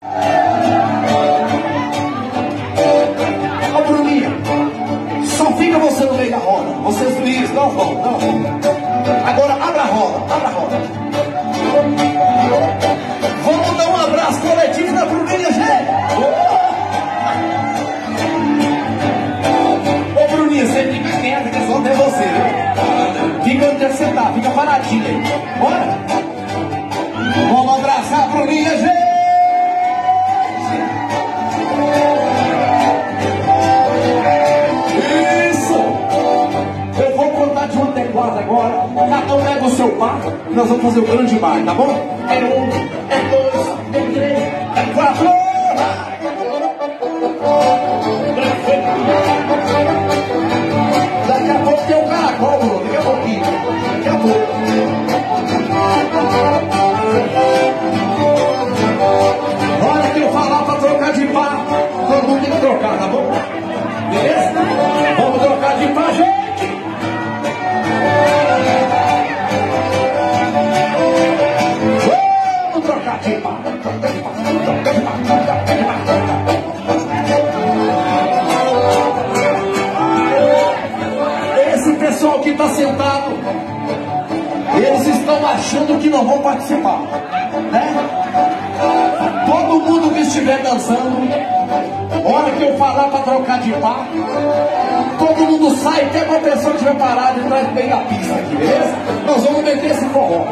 Ô Bruninha, só fica você no meio da roda. Vocês juízes, não vão, não vão. Agora abra a roda, abra a roda. Vamos dar um abraço coletivo na Bruninha, gente. Ô Bruninha, você fica quieta que só tem você, viu? Fica onde você tá, fica paradinha aí. Bora? Um quatro agora. Cada um pega o seu par e nós vamos fazer o grande baile, tá bom? É um, é dois, é três, é quatro. Daqui a pouco tem o caracol. Daqui a pouquinho. Daqui a pouco. Hora que eu falar pra trocar de par, todo mundo tem que trocar, tá bom? Esse pessoal que está sentado, eles estão achando que não vão participar, né? Todo mundo que estiver dançando, hora que eu falar para trocar de par, todo mundo sai, até uma pessoa que estiver parada e traz bem a pista aqui, beleza? Nós vamos meter esse forró.